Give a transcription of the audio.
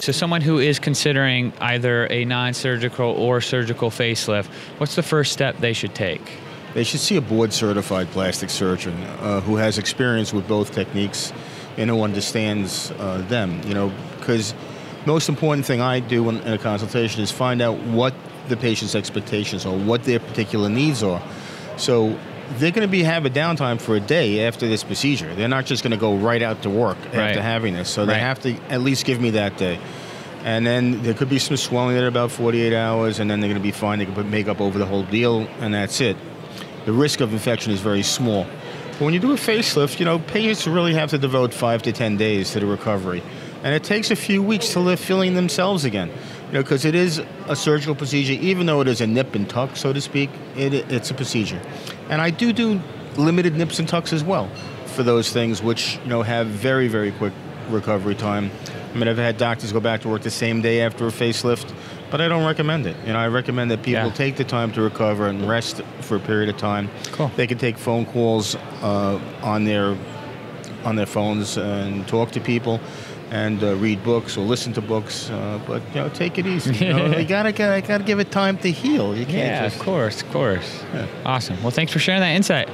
So, someone who is considering either a non surgical or surgical facelift, what's the first step they should take? They should see a board certified plastic surgeon uh, who has experience with both techniques and who understands uh, them, you know, because most important thing I do in, in a consultation is find out what the patient's expectations are, what their particular needs are. So they're going to be have a downtime for a day after this procedure. They're not just going to go right out to work Right. after having this. So Right. they have to at least give me that day. And then there could be some swelling at about 48 hours, and then they're going to be fine. They can put makeup over the whole deal, and that's it. The risk of infection is very small. But when you do a facelift, you know, patients really have to devote five to 10 days to the recovery. And it takes a few weeks till they're feeling themselves again. You know, because it is a surgical procedure, even though it is a nip and tuck, so to speak, it, it's a procedure. And I do do limited nips and tucks as well for those things which, you know, have very, very quick recovery time. I mean, I've had doctors go back to work the same day after a facelift, but I don't recommend it. You know, I recommend that people Yeah. take the time to recover and rest for a period of time. Cool. They can take phone calls uh, on their on their phones and talk to people and uh, read books or listen to books. Uh, but you know, take it easy. You, know, you gotta, gotta gotta give it time to heal. You can't Yeah, just of course, of course. Yeah. Awesome. Well, thanks for sharing that insight.